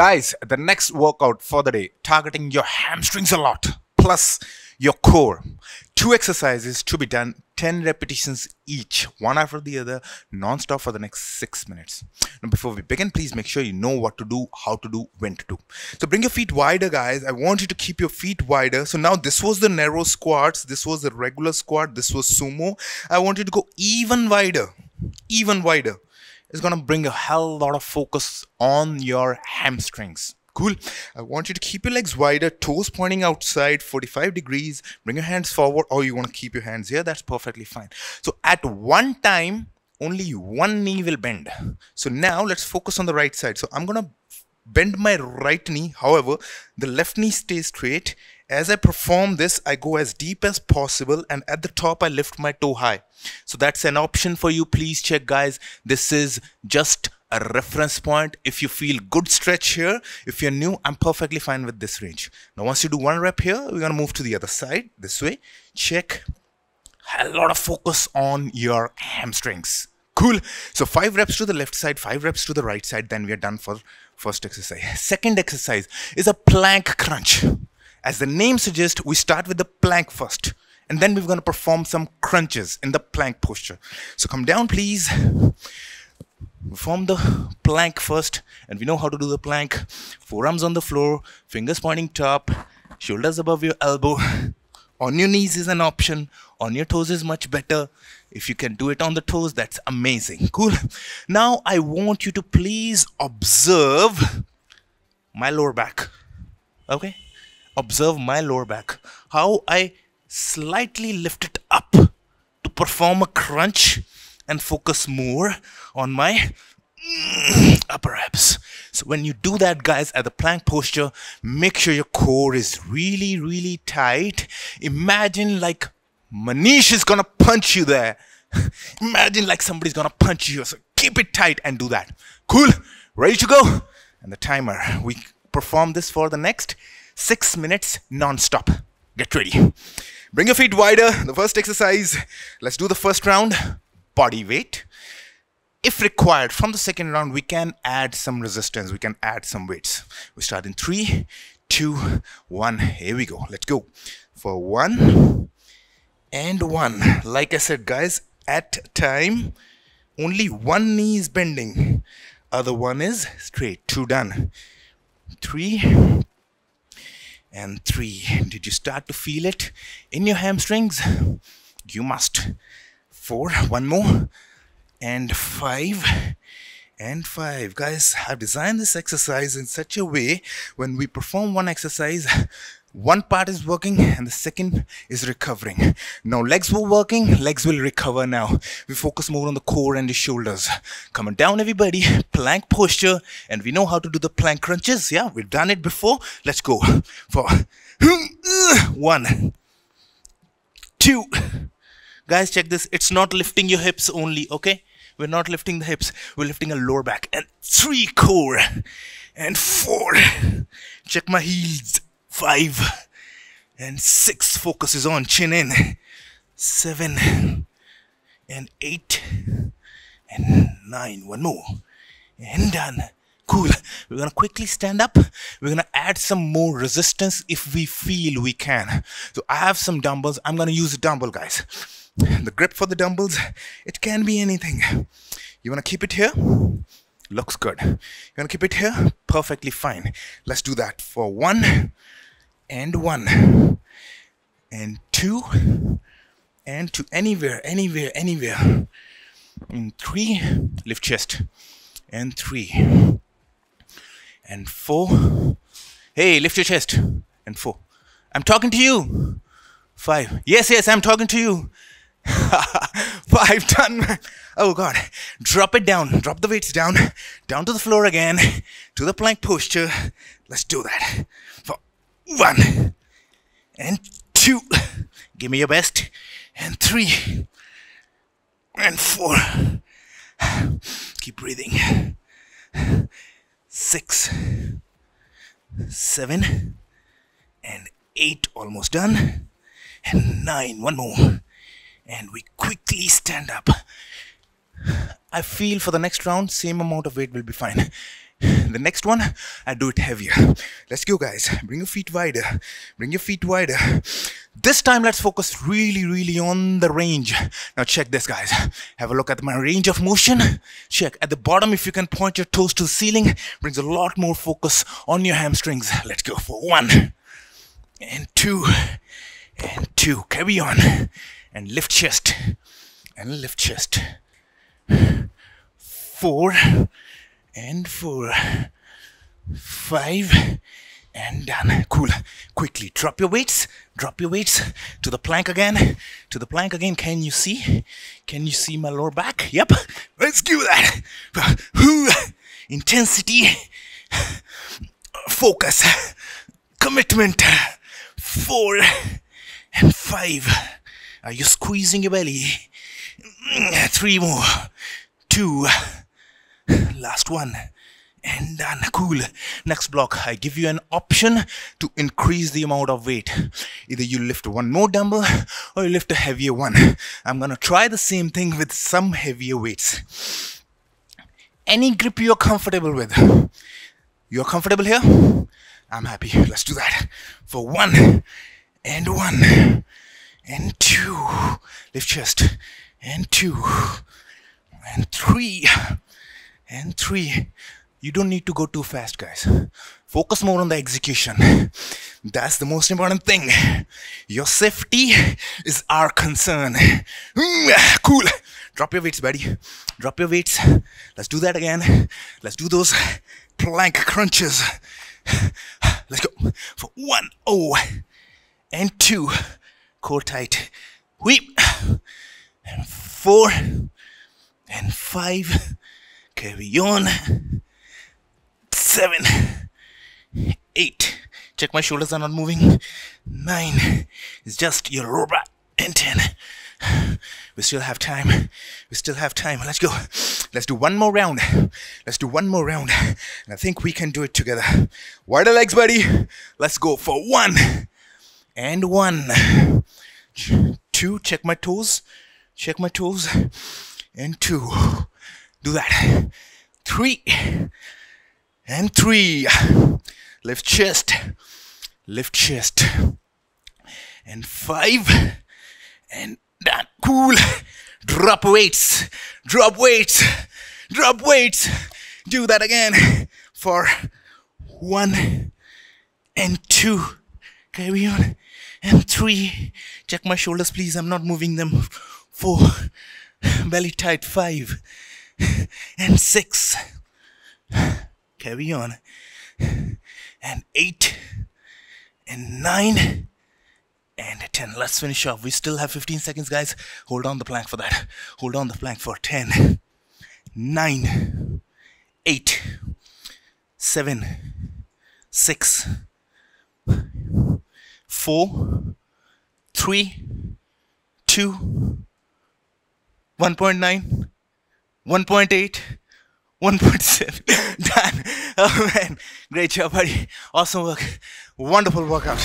Guys, the next workout for the day, targeting your hamstrings a lot, plus your core. Two exercises to be done, 10 repetitions each, one after the other, non-stop for the next six minutes. Now, before we begin, please make sure you know what to do, how to do, when to do. So bring your feet wider, guys. I want you to keep your feet wider. So now this was the narrow squats, this was the regular squat, this was sumo. I want you to go even wider, even wider. It's gonna bring a hell lot of focus on your hamstrings. Cool. I want you to keep your legs wider, toes pointing outside, 45 degrees. Bring your hands forward, or you want to keep your hands here. That's perfectly fine. So at one time, only one knee will bend. So now let's focus on the right side. So I'm gonna bend my right knee. However, the left knee stays straight. As I perform this, I go as deep as possible and at the top I lift my toe high. So that's an option for you. Please check guys. This is just a reference point. If you feel good stretch here, if you're new, I'm perfectly fine with this range. Now once you do one rep here, we're gonna move to the other side this way. Check. A lot of focus on your hamstrings. Cool. So five reps to the left side, five reps to the right side. Then we are done for first exercise. Second exercise is a plank crunch. As the name suggests, we start with the plank first. And then we're going to perform some crunches in the plank posture. So come down, please. Form the plank first. And we know how to do the plank. Forearms on the floor, fingers pointing top, shoulders above your elbow. On your knees is an option. On your toes is much better. If you can do it on the toes, that's amazing. Cool. Now I want you to please observe my lower back. Okay? Observe my lower back, how I slightly lift it up to perform a crunch and focus more on my mm, upper abs. So when you do that guys at the plank posture, make sure your core is really, really tight. Imagine like Manish is gonna punch you there. Imagine like somebody's gonna punch you. So keep it tight and do that. Cool. Ready to go? And the timer. We perform this for the next six minutes non-stop. Get ready. Bring your feet wider. The first exercise. Let's do the first round. Body weight. If required, from the second round, we can add some resistance. We can add some weights. We start in three, two, one. Here we go. Let's go. For one and one. Like I said, guys, at time, only one knee is bending. Other one is straight. Two done. Three, and three. Did you start to feel it in your hamstrings? You must. Four, one more, and five, and five. Guys, I've designed this exercise in such a way when we perform one exercise, one part is working and the second is recovering. Now legs were working, legs will recover now. We focus more on the core and the shoulders. Coming down everybody, plank posture and we know how to do the plank crunches. Yeah, we've done it before. Let's go for one, two. Guys, check this. It's not lifting your hips only, okay? We're not lifting the hips. We're lifting a lower back. And three core. And four. Check my heels five and six focuses on chin in seven and eight and nine. One more. And done. Cool. We're gonna quickly stand up. We're gonna add some more resistance if we feel we can. So i have some dumbbells. I'm gonna use a dumbbell guys. The grip for the dumbbells it can be anything. You wanna keep it here looks good. You wanna keep it here? Perfectly fine. Let's do that for one and one and two and two. Anywhere anywhere anywhere. And three lift chest. And three. And four. Hey lift your chest. And four. I'm talking to you. Five. Yes yes i'm talking to you five done oh god drop it down drop the weights down down to the floor again to the plank posture let's do that for one and two. Give me your best. And three and four. Keep breathing. Six, seven, and eight. Almost done. And nine. One more. And we quickly stand up. I feel for the next round, same amount of weight will be fine. The next one, I do it heavier. Let's go, guys. Bring your feet wider. Bring your feet wider. This time, let's focus really, really on the range. Now, check this, guys. Have a look at my range of motion. Check at the bottom, if you can point your toes to the ceiling, brings a lot more focus on your hamstrings. Let's go for one and two and two. Carry on and lift chest and lift chest. Four and four, five, and done. Cool. Quickly drop your weights. Drop your weights to the plank again. To the plank again. Can you see? Can you see my lower back? Yep. Let's do that. Intensity, focus, commitment. Four and five. Uh, Are you squeezing your belly? Mm, three more. Two. Last one. And done. Cool. Next block i give you an option to increase the amount of weight. Either you lift one more dumbbell or you lift a heavier one. I'm gonna try the same thing with some heavier weights. Any grip you're comfortable with. You're comfortable here? I'm happy. Let's do that. For one and one and two. Lift chest. And two. And three. And three. You don't need to go too fast guys. Focus more on the execution. That's the most important thing. Your safety is our concern. Mm, cool. Drop your weights buddy. Drop your weights. Let's do that again. Let's do those plank crunches. Let's go. For one oh and two core tight whip and four and five Carry on. Seven. Eight. Check my shoulders are not moving. Nine. It's just your robot. And ten. We still have time. We still have time. Let's go. Let's do one more round. Let's do one more round. And I think we can do it together. Wider legs, buddy. Let's go for one. And one. Two. Check my toes. Check my toes. And two do that. Three and three. Lift chest, lift chest, and five and that cool. Drop weights, drop weights, drop weights. Do that again for one and two. Carry on. And three. Check my shoulders, please. I'm not moving them. Four. Belly tight. Five and six. Carry on. And eight and nine and 10 let's finish off we still have 15 seconds guys hold on the plank for that hold on the plank for 10 9 8 7 6 4 3 2 1.9 1.8 1.7 done. Oh man. Great job buddy. Awesome work. Wonderful workout